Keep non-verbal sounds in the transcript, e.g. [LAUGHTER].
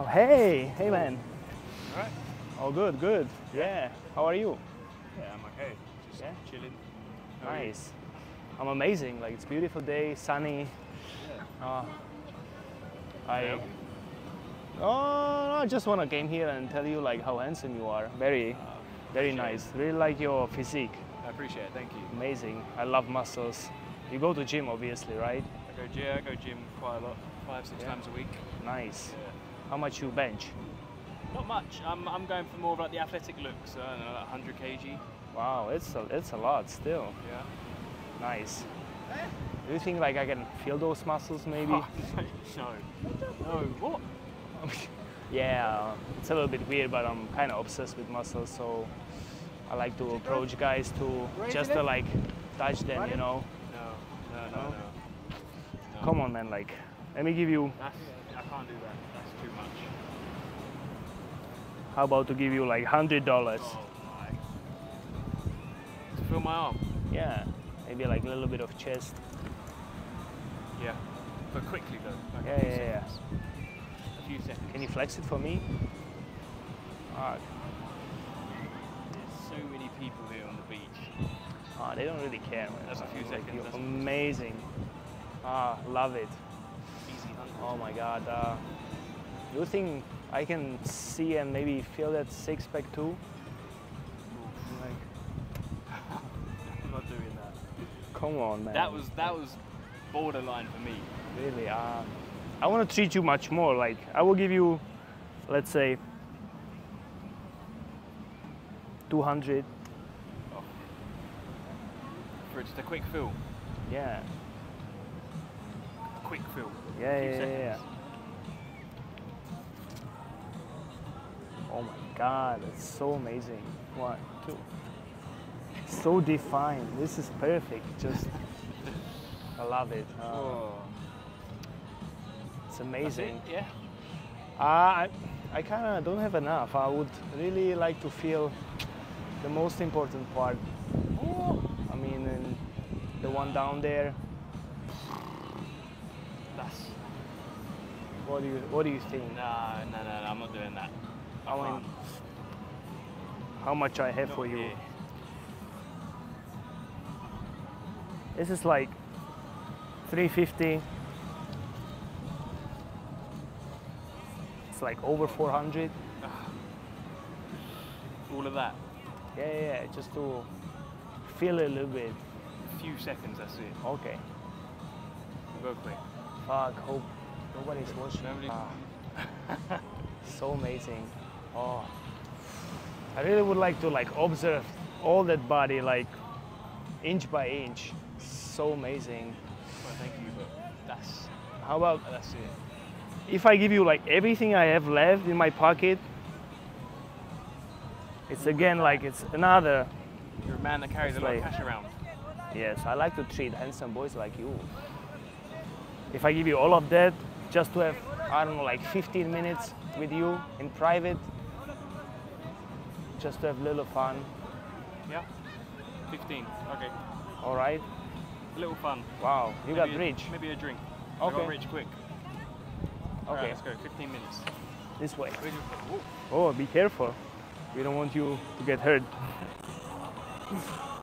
Oh, hey, hey, man. All right. Oh, good, good. Yeah. How are you? Yeah, I'm okay. Just Yeah? chilling. How? Nice. I'm amazing. Like it's beautiful day, sunny. Uh, I. Yeah. Oh, no, I just want to came here and tell you like how handsome you are. Very, very appreciate nice. Really like your physique. I appreciate it. Thank you. Amazing. I love muscles. You go to gym, obviously, right? I go gym. I go gym quite a lot, five six Yeah. times a week. Nice. Yeah. How much you bench? Not much. I'm, I'm going for more of like the athletic look. So I don't know, like 100 kg. Wow, it's a, it's a lot still. Yeah. Nice. Do you think like I can feel those muscles maybe? [LAUGHS] Oh, no. No. What? [LAUGHS] yeah, it's a little bit weird, but I'm kind of obsessed with muscles, so I like to approach guys to just to like touch them, you know. No. No. No. No? No. no. Come on, man. Like, let me give you. That's. I can't do that. That's too much. How about to give you like hundred dollars? Oh my. To feel my arm. Yeah, maybe like a little bit of chest. Yeah. But quickly though. Like Yeah, a few yeah, yeah. A few seconds. Can you flex it for me? Ah, There's so many people here on the beach. ah, they don't really care, man. That's a few Like, seconds, you're amazing. Ah, love it. Oh my god. Uh, you think I can see and maybe feel that six pack too? Like, [LAUGHS] I'm not doing that. come on, man. That was that was borderline for me. really. Uh, I want to treat you much more. Like I will give you, let's say, 200. For just a quick fill. Yeah. Quick fill. Yeah, yeah, yeah, yeah. Oh my god, it's so amazing. One, two. So defined. This is perfect. Just, I love it. [LAUGHS] Uh, Oh. it's That's it? amazing. Yeah. Uh, I, I kind of don't have enough. I would really like to feel the most important part. I mean, the one down there. That's What do you What do you think? no, no, no, no. I'm not doing that. I mean, how much I have Not for you? here. This is like 350. It's like over 400. [SIGHS] All of that. Yeah, yeah, yeah, just to feel a little bit. A few seconds. That's it. Okay. Go quick. Fuck, hope nobody's watching. Ah, [LAUGHS] so amazing. Oh, I really would like to like observe all that body like inch by inch. So amazing. Well, thank you, but that's How about that's it. if I give you like everything I have left in my pocket? It's again like it's another. You're a man that carries a lot of cash around. Yes, I like to treat handsome boys like you. If I give you all of that just to have, I don't know, like 15 minutes with you in private, just to have a little fun, Yeah. 15. Okay. all right? A little fun. Wow, you got Maybe a- rich. Maybe a drink. I Okay. got rich quick. Okay, let's go. 15 minutes. this way. Where's your- Ooh. Oh, be careful. We don't want you to get hurt. [LAUGHS]